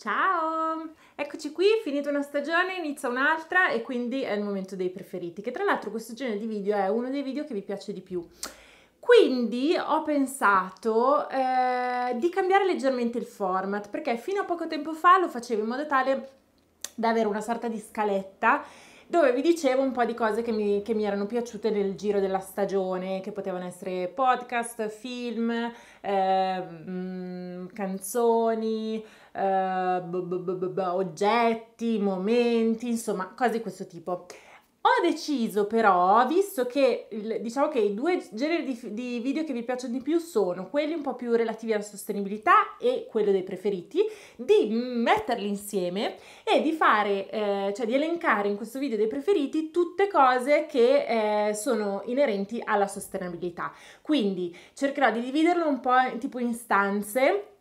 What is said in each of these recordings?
Ciao! Eccoci qui, finita una stagione, inizia un'altra e quindi è il momento dei preferiti, che tra l'altro questo genere di video è uno dei video che vi piace di più. Quindi ho pensato eh, di cambiare leggermente il format, perché fino a poco tempo fa lo facevo in modo tale da avere una sorta di scaletta dove vi dicevo un po' di cose che mi, che mi, erano piaciute nel giro della stagione, che potevano essere podcast, film, eh, canzoni, eh, oggetti, momenti, insomma, cose di questo tipo. Ho deciso però, visto che diciamo che i due generi di, di, video che vi piacciono di più sono quelli un po' più relativi alla sostenibilità e quello dei preferiti, di metterli insieme e di fare, eh, cioè di elencare in questo video dei preferiti tutte cose che eh, sono inerenti alla sostenibilità. Quindi cercherò di dividerlo un po' tipo in stanze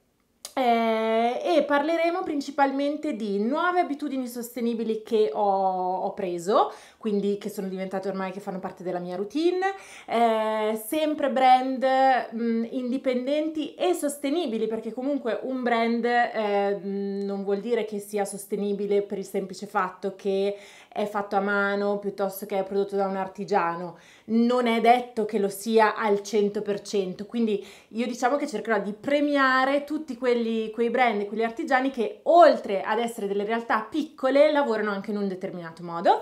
eh, e parleremo principalmente di nuove abitudini sostenibili che ho, ho, preso, quindi che sono diventate ormai che fanno parte della mia routine, eh, sempre brand mh, indipendenti e sostenibili, perché comunque un brand eh, non vuol dire che sia sostenibile per il semplice fatto che è fatto a mano piuttosto che è prodotto da un artigiano, non è detto che lo sia al 100%, quindi io diciamo che cercherò di premiare tutti quelli, quei brand, quegli artigiani che oltre ad essere delle realtà piccole lavorano anche in un determinato modo.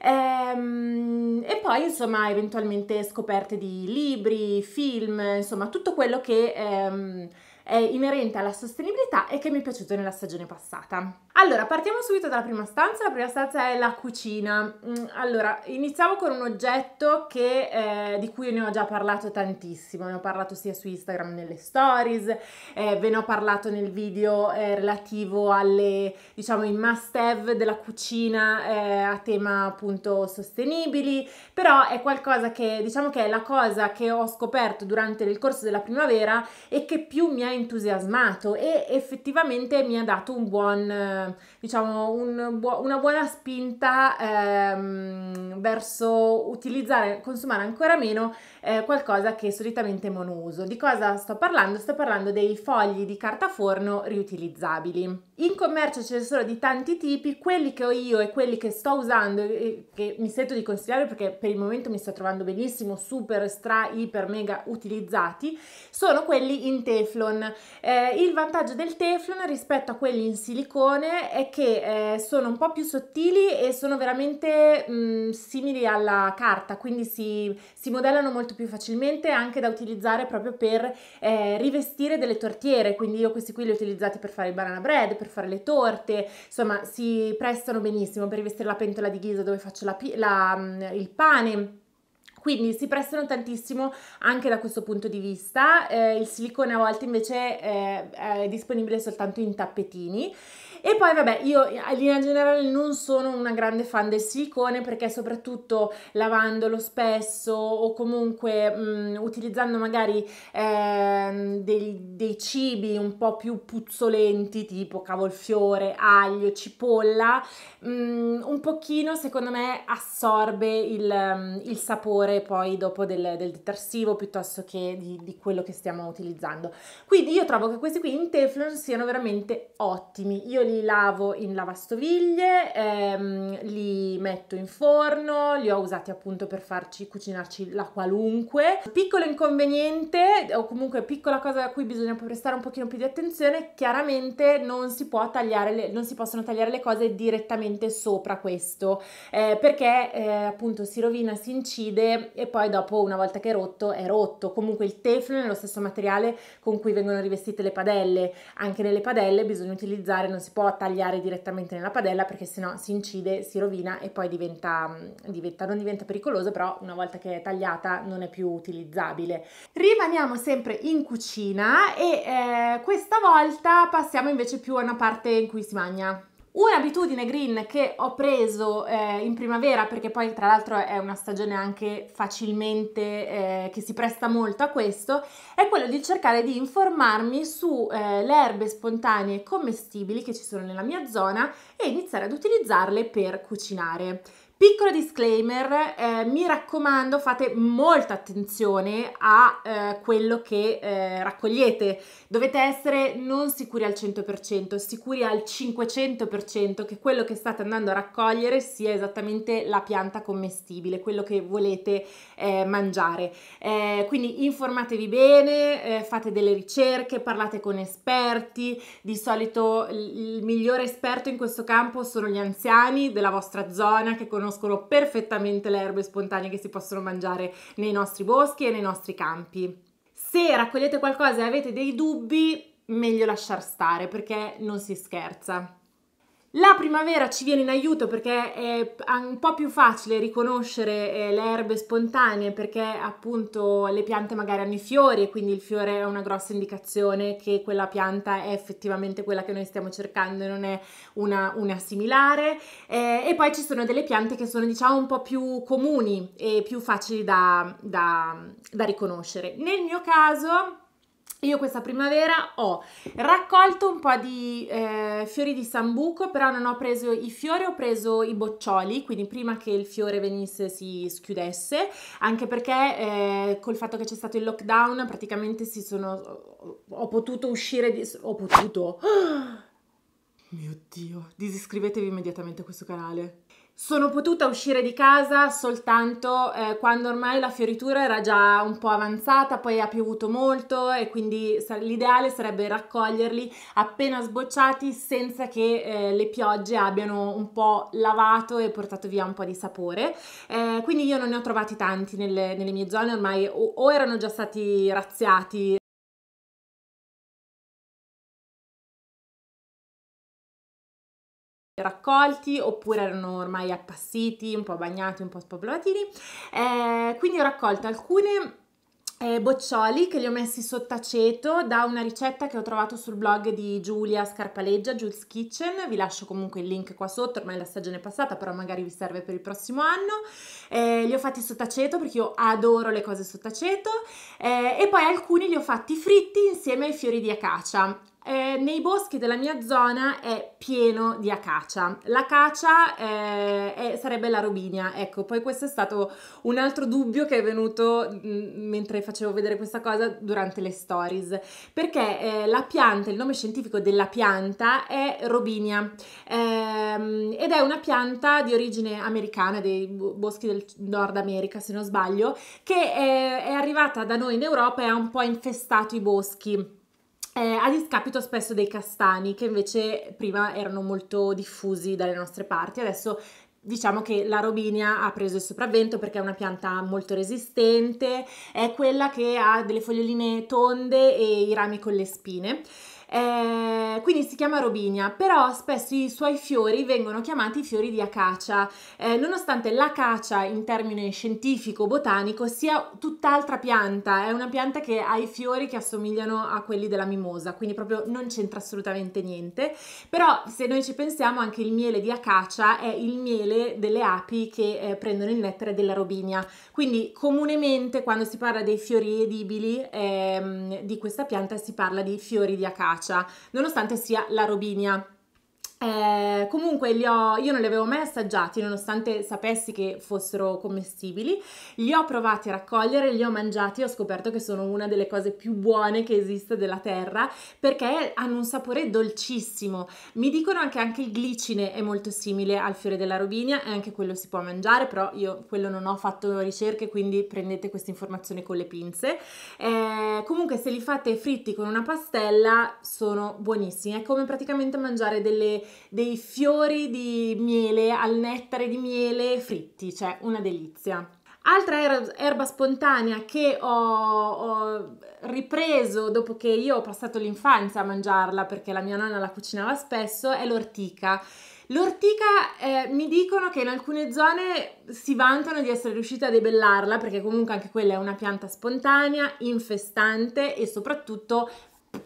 Ehm, e poi insomma eventualmente scoperte di libri, film, insomma tutto quello che ehm, è inerente alla sostenibilità e che mi è piaciuto nella stagione passata. Allora, partiamo subito dalla prima stanza. La prima stanza è la cucina. Mm, allora, iniziamo con un oggetto che, eh, di cui ne ho già parlato tantissimo. Ne ho parlato sia su Instagram nelle stories, eh, ve ne ho parlato nel video eh, relativo alle, diciamo, i must have della cucina eh, a tema appunto sostenibili. Però è qualcosa che, diciamo che è la cosa che ho scoperto durante il corso della primavera e che più mi ha entusiasmato e effettivamente mi ha dato un buon diciamo, un bu- una buona spinta ehm, verso utilizzare, consumare ancora meno eh, qualcosa che solitamente monouso. Di cosa sto parlando? Sto parlando dei fogli di carta forno riutilizzabili. In commercio ce ne sono di tanti tipi, quelli che ho io e quelli che sto usando e che mi sento di consigliare perché per il momento mi sto trovando benissimo, super, stra, iper, mega utilizzati, sono quelli in teflon. Eh, il vantaggio del teflon rispetto a quelli in silicone è che eh, sono un po' più sottili e sono veramente mh, mm, simili alla carta, quindi si, si modellano molto più facilmente anche da utilizzare proprio per eh, rivestire delle tortiere, quindi io questi qui li ho utilizzati per fare il banana bread, per fare le torte, insomma si prestano benissimo per rivestire la pentola di ghisa dove faccio la, la, mm, il pane quindi si prestano tantissimo anche da questo punto di vista. Eh, il silicone a volte invece eh, è disponibile soltanto in tappetini e poi vabbè, io in linea generale non sono una grande fan del silicone perché soprattutto lavandolo spesso o comunque mh, mm, utilizzando magari eh, dei, dei, cibi un po' più puzzolenti tipo cavolfiore, aglio, cipolla, mh, mm, un pochino secondo me assorbe il, mm, il sapore poi dopo del, del detersivo piuttosto che di, di quello che stiamo utilizzando. Quindi io trovo che questi qui in Teflon siano veramente ottimi. Io li lavo in lavastoviglie, ehm, li metto in forno, li ho usati appunto per farci cucinarci la qualunque. Piccolo inconveniente o comunque piccola cosa a cui bisogna prestare un pochino più di attenzione, chiaramente non si può tagliare le, non si possono tagliare le cose direttamente sopra questo, eh, perché eh, appunto si rovina, si incide e poi dopo una volta che è rotto è rotto. Comunque il teflon è lo stesso materiale con cui vengono rivestite le padelle, anche nelle padelle bisogna utilizzare, non si può tagliare direttamente nella padella perché sennò si incide, si rovina e poi diventa, diventa, non diventa pericoloso, però una volta che è tagliata non è più utilizzabile. Rimaniamo sempre in cucina e eh, questa volta passiamo invece più a una parte in cui si mangia. Un'abitudine green che ho preso eh, in primavera, perché poi tra l'altro è una stagione anche facilmente eh, che si presta molto a questo, è quello di cercare di informarmi sulle eh, erbe spontanee commestibili che ci sono nella mia zona e iniziare ad utilizzarle per cucinare. Piccolo disclaimer, eh, mi raccomando fate molta attenzione a eh, quello che eh, raccogliete. Dovete essere non sicuri al 100%, sicuri al 500% che quello che state andando a raccogliere sia esattamente la pianta commestibile, quello che volete eh, mangiare. Eh, quindi informatevi bene, eh, fate delle ricerche, parlate con esperti. Di solito il migliore esperto in questo campo sono gli anziani della vostra zona che conoscono conoscono perfettamente le erbe spontanee che si possono mangiare nei nostri boschi e nei nostri campi. Se raccogliete qualcosa e avete dei dubbi, meglio lasciar stare perché non si scherza. La primavera ci viene in aiuto perché è un po' più facile riconoscere eh, le erbe spontanee perché appunto le piante magari hanno i fiori e quindi il fiore è una grossa indicazione che quella pianta è effettivamente quella che noi stiamo cercando e non è una, una similare. Eh, e poi ci sono delle piante che sono diciamo un po' più comuni e più facili da, da, da riconoscere. Nel mio caso io questa primavera ho raccolto un po' di eh, fiori di sambuco, però non ho preso i fiori, ho preso i boccioli, quindi prima che il fiore venisse si schiudesse, anche perché eh, col fatto che c'è stato il lockdown praticamente si sono, ho potuto uscire di... ho potuto... Oh, mio Dio, disiscrivetevi immediatamente a questo canale. Sono potuta uscire di casa soltanto eh, quando ormai la fioritura era già un po' avanzata, poi ha piovuto molto e quindi l'ideale sarebbe raccoglierli appena sbocciati senza che eh, le piogge abbiano un po' lavato e portato via un po' di sapore. Eh, quindi io non ne ho trovati tanti nelle, nelle mie zone, ormai o, o erano già stati razziati raccolti oppure erano ormai appassiti, un po' bagnati, un po' spopolati. Eh, quindi ho raccolto alcuni eh, boccioli che li ho messi sott'aceto da una ricetta che ho trovato sul blog di Giulia Scarpaleggia, Jules Kitchen, vi lascio comunque il link qua sotto, ormai la stagione è passata, però magari vi serve per il prossimo anno. Eh, li ho fatti sott'aceto perché io adoro le cose sott'aceto eh, e poi alcuni li ho fatti fritti insieme ai fiori di acacia eh, nei boschi della mia zona è pieno di acacia. L'acacia eh, sarebbe la robinia, ecco, poi questo è stato un altro dubbio che è venuto mh, mm, mentre facevo vedere questa cosa durante le stories, perché eh, la pianta, il nome scientifico della pianta è robinia ehm, ed è una pianta di origine americana, dei boschi del Nord America se non sbaglio, che è, è arrivata da noi in Europa e ha un po' infestato i boschi eh, a discapito spesso dei castani che invece prima erano molto diffusi dalle nostre parti, adesso diciamo che la robinia ha preso il sopravvento perché è una pianta molto resistente, è quella che ha delle foglioline tonde e i rami con le spine. Eh, quindi si chiama robinia, però spesso i suoi fiori vengono chiamati fiori di acacia, eh, nonostante l'acacia in termine scientifico botanico sia tutt'altra pianta, è una pianta che ha i fiori che assomigliano a quelli della mimosa, quindi proprio non c'entra assolutamente niente, però se noi ci pensiamo anche il miele di acacia è il miele delle api che eh, prendono il nettare della robinia, quindi comunemente quando si parla dei fiori edibili ehm, di questa pianta si parla di fiori di acacia efficacia, nonostante sia la robinia. Eh, comunque ho, io non li avevo mai assaggiati nonostante sapessi che fossero commestibili, li ho provati a raccogliere, li ho mangiati e ho scoperto che sono una delle cose più buone che esiste della terra perché hanno un sapore dolcissimo. Mi dicono che anche il glicine è molto simile al fiore della robinia e anche quello si può mangiare, però io quello non ho fatto ricerche quindi prendete queste informazioni con le pinze. Eh, comunque se li fate fritti con una pastella sono buonissimi, è come praticamente mangiare delle dei fiori di miele al nettare di miele fritti, cioè una delizia. Altra erba spontanea che ho, ho, ripreso dopo che io ho passato l'infanzia a mangiarla perché la mia nonna la cucinava spesso è l'ortica. L'ortica eh, mi dicono che in alcune zone si vantano di essere riusciti a debellarla perché comunque anche quella è una pianta spontanea, infestante e soprattutto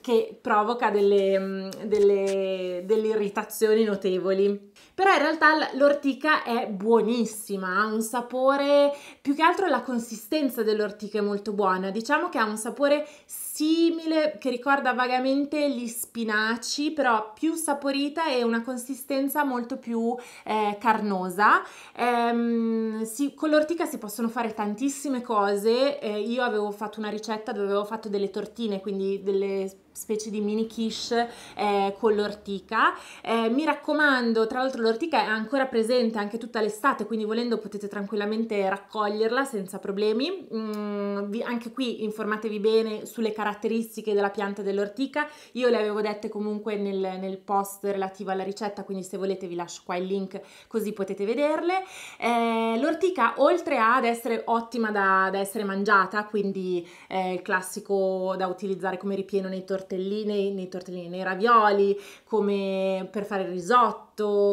che provoca delle, mm, delle, delle, irritazioni notevoli. Però in realtà l'ortica è buonissima, ha un sapore, più che altro la consistenza dell'ortica è molto buona, diciamo che ha un sapore simile, che ricorda vagamente gli spinaci, però più saporita e una consistenza molto più eh, carnosa. Ehm, si, con l'ortica si possono fare tantissime cose. Eh, io avevo fatto una ricetta dove avevo fatto delle tortine, quindi delle specie di mini quiche eh, con l'ortica. Eh, mi raccomando, tra l'altro l'ortica è ancora presente anche tutta l'estate, quindi volendo potete tranquillamente raccoglierla senza problemi. Mm, vi, anche qui informatevi bene sulle caratteristiche della pianta dell'ortica. Io le avevo dette comunque nel, nel post relativo alla ricetta, quindi se volete vi lascio qua il link così potete vederle. Eh, l'ortica oltre ad essere ottima da, da essere mangiata, quindi eh, il classico da utilizzare come ripieno nei tortellini, tortellini, nei tortellini, nei ravioli, come per fare il risotto,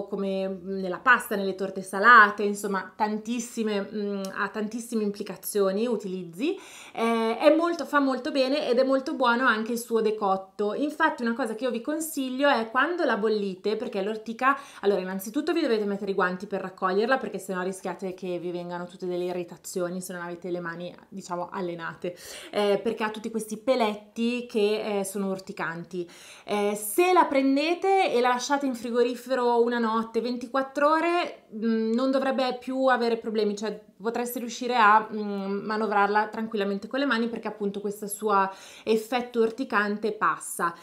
come nella pasta, nelle torte salate, insomma tantissime, mh, mm, ha tantissime implicazioni, utilizzi, eh, molto, fa molto bene ed è molto buono anche il suo decotto. Infatti una cosa che io vi consiglio è quando la bollite, perché l'ortica, allora innanzitutto vi dovete mettere i guanti per raccoglierla perché sennò rischiate che vi vengano tutte delle irritazioni se non avete le mani diciamo allenate, eh, perché ha tutti questi peletti che eh, sono sono urticanti. Eh, se la prendete e la lasciate in frigorifero una notte, 24 ore, mh, mm, non dovrebbe più avere problemi, cioè potreste riuscire a mh, mm, manovrarla tranquillamente con le mani perché appunto questo suo effetto urticante passa.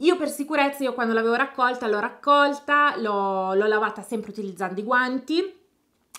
Io per sicurezza, io quando l'avevo raccolta, l'ho raccolta, l'ho, l'ho lavata sempre utilizzando i guanti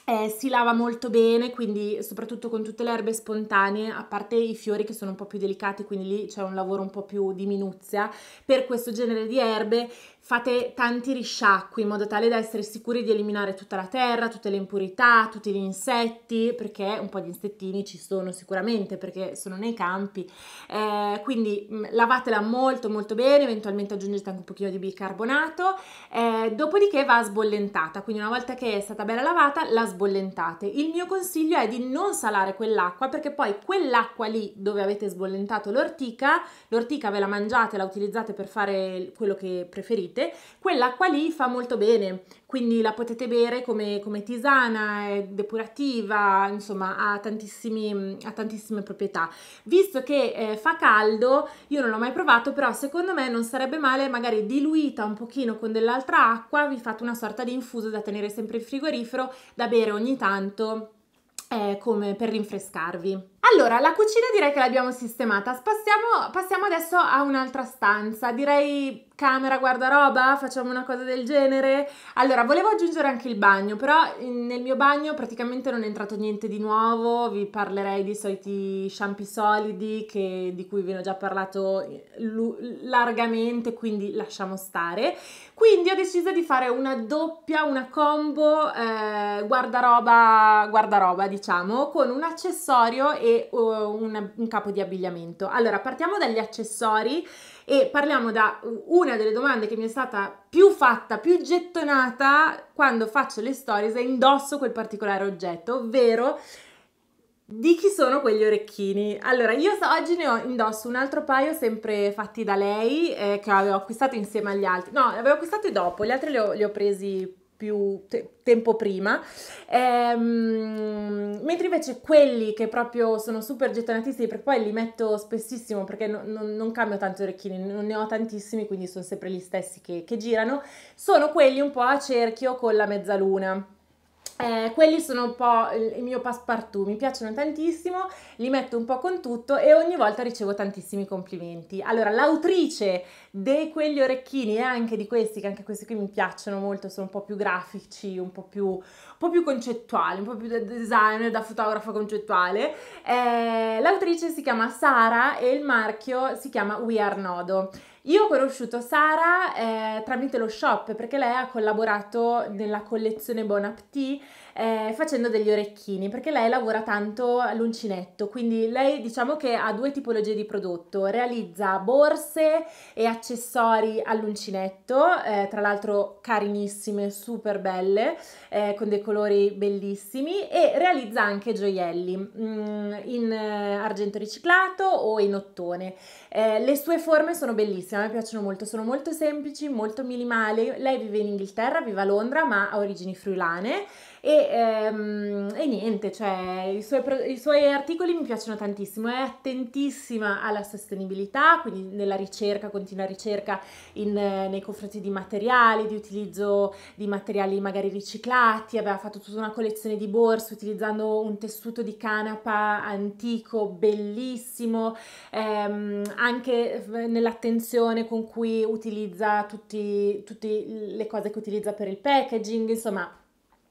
eh, si lava molto bene, quindi soprattutto con tutte le erbe spontanee, a parte i fiori che sono un po' più delicati, quindi lì c'è un lavoro un po' più di minuzia. Per questo genere di erbe fate tanti risciacqui in modo tale da essere sicuri di eliminare tutta la terra, tutte le impurità, tutti gli insetti, perché un po' di insettini ci sono sicuramente perché sono nei campi. Eh, quindi mh, mm, lavatela molto molto bene, eventualmente aggiungete anche un pochino di bicarbonato, eh, dopodiché va sbollentata, quindi una volta che è stata bella lavata la sbollentate. Il mio consiglio è di non salare quell'acqua perché poi quell'acqua lì dove avete sbollentato l'ortica, l'ortica ve la mangiate, la utilizzate per fare quello che preferite niente, quell'acqua lì fa molto bene, quindi la potete bere come, come tisana, è depurativa, insomma ha, ha tantissime proprietà. Visto che eh, fa caldo, io non l'ho mai provato, però secondo me non sarebbe male magari diluita un pochino con dell'altra acqua, vi fate una sorta di infuso da tenere sempre in frigorifero, da bere ogni tanto eh, come per rinfrescarvi. Allora, la cucina direi che l'abbiamo sistemata. Passiamo, passiamo adesso a un'altra stanza. Direi camera guardaroba, facciamo una cosa del genere. Allora, volevo aggiungere anche il bagno, però nel mio bagno praticamente non è entrato niente di nuovo. Vi parlerei di soliti shampoo solidi che, di cui vi ho già parlato eh, largamente, quindi lasciamo stare. Quindi ho deciso di fare una doppia, una combo eh, guardaroba, guardaroba, diciamo, con un accessorio e un, un capo di abbigliamento. Allora, partiamo dagli accessori e parliamo da una delle domande che mi è stata più fatta, più gettonata quando faccio le stories e indosso quel particolare oggetto, ovvero di chi sono quegli orecchini? Allora, io oggi ne ho indosso un altro paio sempre fatti da lei eh, che avevo acquistato insieme agli altri. No, avevo acquistati dopo, gli altri li ho, li ho presi più te- tempo prima, ehm, mentre invece quelli che proprio sono super gettonatissimi, perché poi li metto spessissimo perché no, no, non cambio tanto orecchini, non ne ho tantissimi, quindi sono sempre gli stessi che, che girano, sono quelli un po' a cerchio con la mezzaluna. Eh, quelli sono un po' il mio passepartout, mi piacciono tantissimo, li metto un po' con tutto e ogni volta ricevo tantissimi complimenti. Allora, l'autrice di quegli orecchini e anche di questi, che anche questi qui mi piacciono molto, sono un po' più grafici, un po' più, un po più concettuali, un po' più da designer, da fotografa concettuale. Eh, l'autrice si chiama Sara e il marchio si chiama We Are Nodo. Io ho conosciuto Sara eh, tramite lo shop perché lei ha collaborato nella collezione Bon Appetit eh, facendo degli orecchini perché lei lavora tanto all'uncinetto, quindi lei diciamo che ha due tipologie di prodotto, realizza borse e accessori all'uncinetto, eh, tra l'altro carinissime, super belle, eh, con dei colori bellissimi e realizza anche gioielli mh, mm, in eh, argento riciclato o in ottone. Eh, le sue forme sono bellissime a me piacciono molto, sono molto semplici, molto minimali. Lei vive in Inghilterra, vive a Londra, ma ha origini friulane e, ehm, e niente, cioè i suoi, i suoi, articoli mi piacciono tantissimo, è attentissima alla sostenibilità, quindi nella ricerca, continua ricerca in, nei confronti di materiali, di utilizzo di materiali magari riciclati, aveva fatto tutta una collezione di borse utilizzando un tessuto di canapa antico, bellissimo, ehm, anche nell'attenzione con cui utilizza tutte le cose che utilizza per il packaging, insomma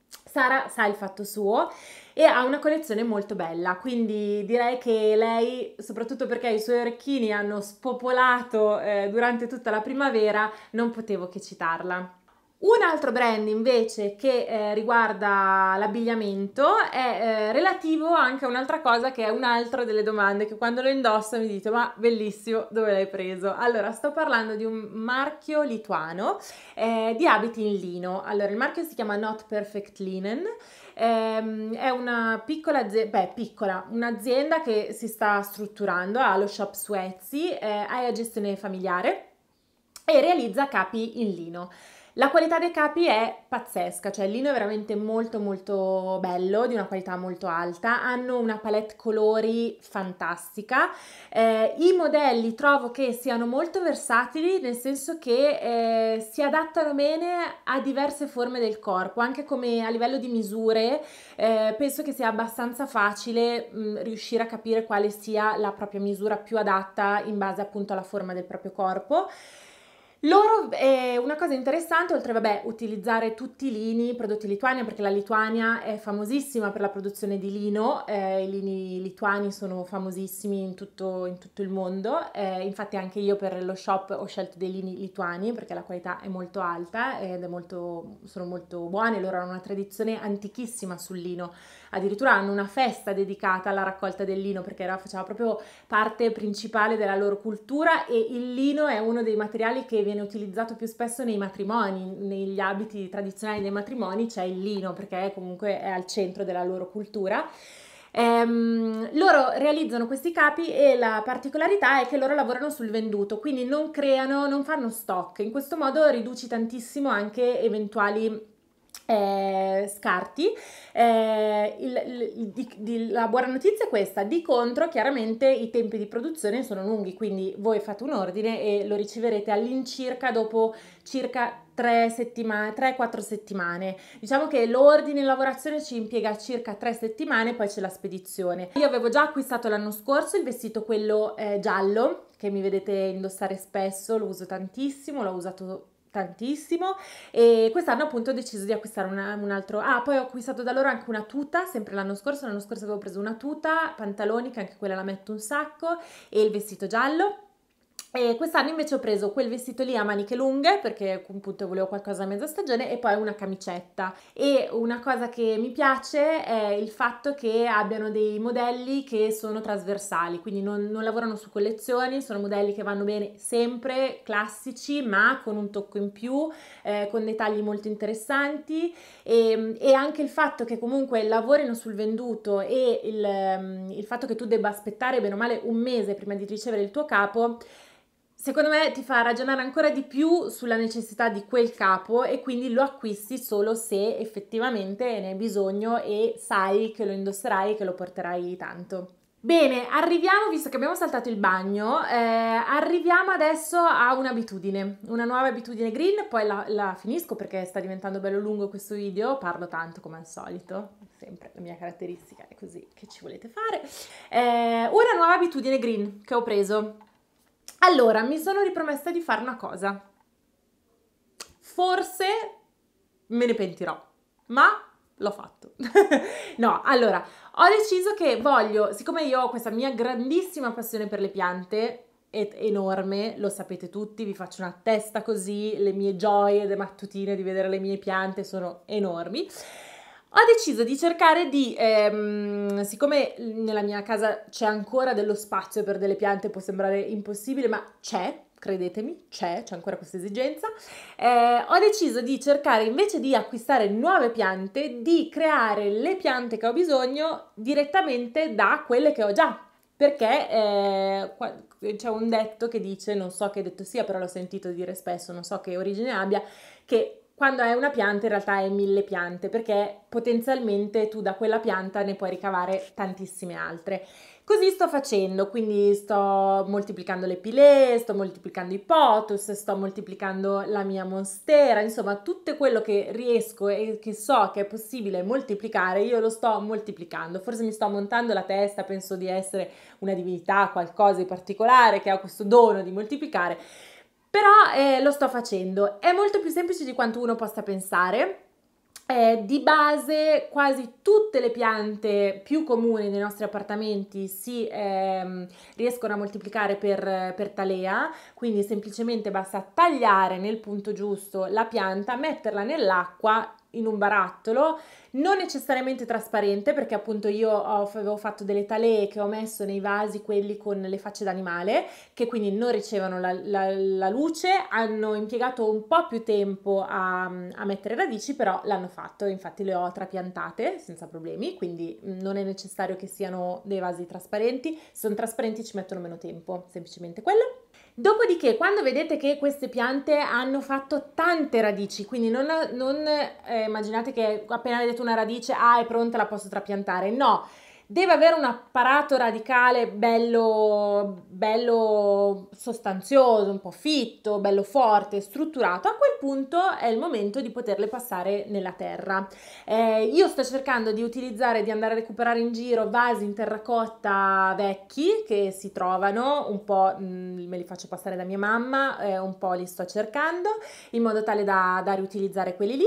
Sara sa il fatto suo e ha una collezione molto bella, quindi direi che lei, soprattutto perché i suoi orecchini hanno spopolato eh, durante tutta la primavera, non potevo che citarla. Un altro brand invece che eh, riguarda l'abbigliamento è eh, relativo anche a un'altra cosa che è un'altra delle domande che quando lo indosso mi dite ma bellissimo dove l'hai preso? Allora sto parlando di un marchio lituano eh, di abiti in lino. Allora il marchio si chiama Not Perfect Linen. Ehm, è una piccola azienda, beh piccola, un'azienda che si sta strutturando, ha lo shop Suezzi, eh, ha gestione familiare e realizza capi in lino. La qualità dei capi è pazzesca, cioè il lino è veramente molto molto bello, di una qualità molto alta, hanno una palette colori fantastica, eh, i modelli trovo che siano molto versatili nel senso che eh, si adattano bene a diverse forme del corpo, anche come a livello di misure eh, penso che sia abbastanza facile mh, riuscire a capire quale sia la propria misura più adatta in base appunto alla forma del proprio corpo. Loro, eh, una cosa interessante, oltre a utilizzare tutti i lini prodotti in Lituania, perché la Lituania è famosissima per la produzione di lino, eh, i lini lituani sono famosissimi in tutto, in tutto il mondo, eh, infatti anche io per lo shop ho scelto dei lini lituani perché la qualità è molto alta ed è molto, sono molto buoni, loro hanno una tradizione antichissima sul lino, addirittura hanno una festa dedicata alla raccolta del lino perché era, faceva proprio parte principale della loro cultura e il lino è uno dei materiali che viene utilizzato più spesso nei matrimoni, negli abiti tradizionali dei matrimoni c'è il lino perché comunque è al centro della loro cultura. Ehm, loro realizzano questi capi e la particolarità è che loro lavorano sul venduto, quindi non creano, non fanno stock. In questo modo riduci tantissimo anche eventuali eh, scarti. Eh, il, il, di, di, la buona notizia è questa, di contro chiaramente i tempi di produzione sono lunghi, quindi voi fate un ordine e lo riceverete all'incirca dopo circa 3 settimane, 3-4 settimane. Diciamo che l'ordine in lavorazione ci impiega circa 3 settimane, poi c'è la spedizione. Io avevo già acquistato l'anno scorso il vestito quello eh, giallo che mi vedete indossare spesso, lo uso tantissimo, l'ho usato tantissimo. E quest'anno appunto ho deciso di acquistare una, un altro ah poi ho acquistato da loro anche una tuta sempre l'anno scorso l'anno scorso avevo preso una tuta pantaloni che anche quella la metto un sacco e il vestito giallo e quest'anno invece ho preso quel vestito lì a maniche lunghe perché appunto volevo qualcosa a mezza stagione e poi una camicetta. E una cosa che mi piace è il fatto che abbiano dei modelli che sono trasversali, quindi non, non lavorano su collezioni, sono modelli che vanno bene sempre, classici, ma con un tocco in più, eh, con dei tagli molto interessanti e, e, anche il fatto che comunque lavorino sul venduto e il, il fatto che tu debba aspettare bene o male un mese prima di ricevere il tuo capo secondo me ti fa ragionare ancora di più sulla necessità di quel capo e quindi lo acquisti solo se effettivamente ne hai bisogno e sai che lo indosserai e che lo porterai tanto. Bene, arriviamo, visto che abbiamo saltato il bagno, eh, arriviamo adesso a un'abitudine, una nuova abitudine green, poi la, la, finisco perché sta diventando bello lungo questo video, parlo tanto come al solito, sempre la mia caratteristica è così, che ci volete fare. Eh, una nuova abitudine green che ho preso, allora, mi sono ripromessa di fare una cosa. Forse me ne pentirò, ma l'ho fatto. no, allora, ho deciso che voglio, siccome io ho questa mia grandissima passione per le piante, è enorme, lo sapete tutti, vi faccio una testa così, le mie gioie le mattutine di vedere le mie piante sono enormi ho deciso di cercare di, ehm, siccome nella mia casa c'è ancora dello spazio per delle piante, può sembrare impossibile, ma c'è, credetemi, c'è, c'è ancora questa esigenza, eh, ho deciso di cercare invece di acquistare nuove piante, di creare le piante che ho bisogno direttamente da quelle che ho già. Perché eh, c'è un detto che dice, non so che detto sia, però l'ho sentito dire spesso, non so che origine abbia, che quando è una pianta in realtà è mille piante, perché potenzialmente tu da quella pianta ne puoi ricavare tantissime altre. Così sto facendo, quindi sto moltiplicando le pile, sto moltiplicando i potus, sto moltiplicando la mia monstera, insomma tutto quello che riesco e che so che è possibile moltiplicare, io lo sto moltiplicando. Forse mi sto montando la testa, penso di essere una divinità, qualcosa di particolare che ha questo dono di moltiplicare, però eh, lo sto facendo. È molto più semplice di quanto uno possa pensare eh, di base quasi tutte le piante più comuni nei nostri appartamenti si ehm, riescono a moltiplicare per, per talea, quindi semplicemente basta tagliare nel punto giusto la pianta, metterla nell'acqua in un barattolo, non necessariamente trasparente perché appunto io ho, avevo fatto delle talee che ho messo nei vasi quelli con le facce d'animale che quindi non ricevono la, la, la luce, hanno impiegato un po' più tempo a, a, mettere radici però l'hanno fatto, infatti le ho trapiantate senza problemi, quindi non è necessario che siano dei vasi trasparenti, se sono trasparenti ci mettono meno tempo, semplicemente quello. Dopodiché, quando vedete che queste piante hanno fatto tante radici, quindi non, non eh, immaginate che appena vedete una radice, ah, è pronta, la posso trapiantare. No, deve avere un apparato radicale bello, bello sostanzioso, un po' fitto, bello forte, strutturato, a quel punto è il momento di poterle passare nella terra. Eh, io sto cercando di utilizzare, di andare a recuperare in giro vasi in terracotta vecchi che si trovano, un po' mh, mm, me li faccio passare da mia mamma, eh, un po' li sto cercando in modo tale da, da riutilizzare quelli lì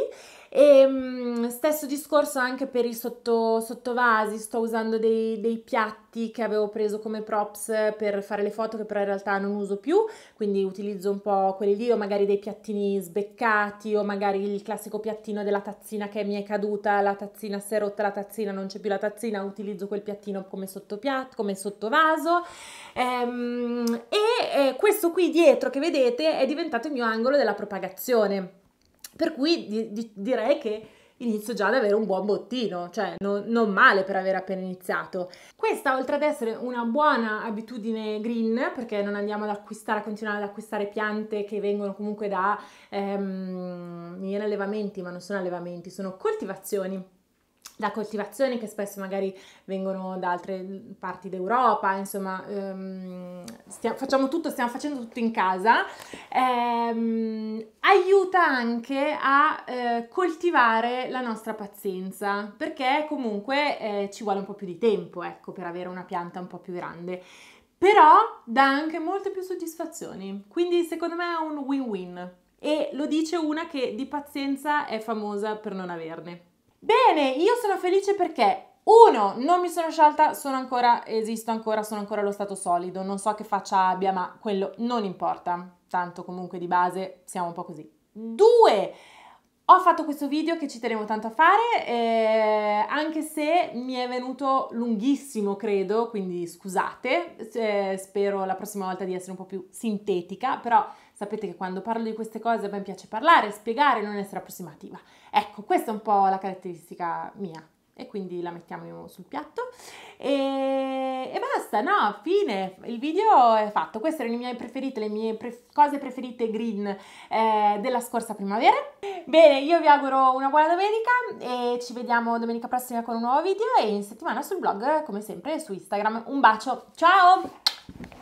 e um, stesso discorso anche per i sotto, sottovasi, sto usando dei, dei, piatti che avevo preso come props per fare le foto che però in realtà non uso più, quindi utilizzo un po' quelli lì o magari dei piattini sbeccati o magari il classico piattino della tazzina che mi è caduta, la tazzina si è rotta la tazzina, non c'è più la tazzina, utilizzo quel piattino come sottopiatto, come sottovaso. Ehm, e eh, questo qui dietro che vedete è diventato il mio angolo della propagazione per cui di, di, direi che inizio già ad avere un buon bottino, cioè no, non male per aver appena iniziato. Questa, oltre ad essere una buona abitudine green, perché non andiamo ad acquistare, a continuare ad acquistare piante che vengono comunque da ehm, mi viene allevamenti, ma non sono allevamenti, sono coltivazioni da coltivazioni che spesso magari vengono da altre parti d'Europa, insomma, ehm, stiamo, facciamo tutto, stiamo facendo tutto in casa, ehm, aiuta anche a eh, coltivare la nostra pazienza, perché comunque eh, ci vuole un po' più di tempo, ecco, per avere una pianta un po' più grande. Però dà anche molte più soddisfazioni, quindi secondo me è un win-win. E lo dice una che di pazienza è famosa per non averne. Bene, io sono felice perché uno, non mi sono sciolta, sono ancora, esisto ancora, sono ancora allo stato solido, non so che faccia abbia, ma quello non importa, tanto comunque di base siamo un po' così. Due, ho fatto questo video che ci tenevo tanto a fare, eh, anche se mi è venuto lunghissimo, credo, quindi scusate, eh, spero la prossima volta di essere un po' più sintetica, però Sapete che quando parlo di queste cose a me piace parlare, spiegare, non essere approssimativa. Ecco, questa è un po' la caratteristica mia e quindi la mettiamo sul piatto e, e, basta, no, fine, il video è fatto, queste erano le mie preferite, le mie pre- cose preferite green eh, della scorsa primavera. Bene, io vi auguro una buona domenica e ci vediamo domenica prossima con un nuovo video e in settimana sul blog come sempre su Instagram. Un bacio, ciao!